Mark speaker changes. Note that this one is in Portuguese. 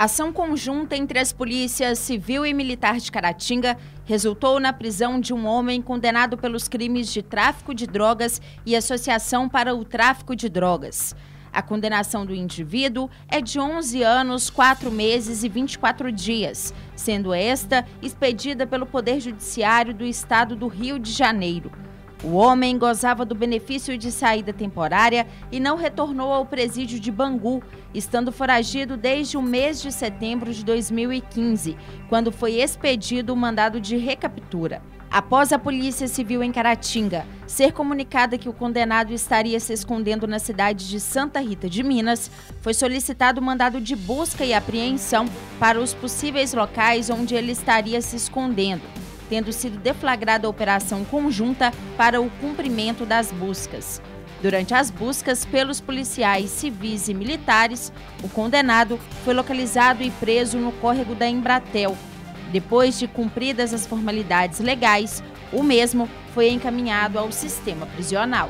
Speaker 1: Ação conjunta entre as polícias civil e militar de Caratinga resultou na prisão de um homem condenado pelos crimes de tráfico de drogas e associação para o tráfico de drogas. A condenação do indivíduo é de 11 anos, 4 meses e 24 dias, sendo esta expedida pelo Poder Judiciário do Estado do Rio de Janeiro. O homem gozava do benefício de saída temporária e não retornou ao presídio de Bangu, estando foragido desde o mês de setembro de 2015, quando foi expedido o mandado de recaptura. Após a Polícia Civil em Caratinga ser comunicada que o condenado estaria se escondendo na cidade de Santa Rita de Minas, foi solicitado mandado de busca e apreensão para os possíveis locais onde ele estaria se escondendo tendo sido deflagrada a operação conjunta para o cumprimento das buscas. Durante as buscas pelos policiais civis e militares, o condenado foi localizado e preso no córrego da Embratel. Depois de cumpridas as formalidades legais, o mesmo foi encaminhado ao sistema prisional.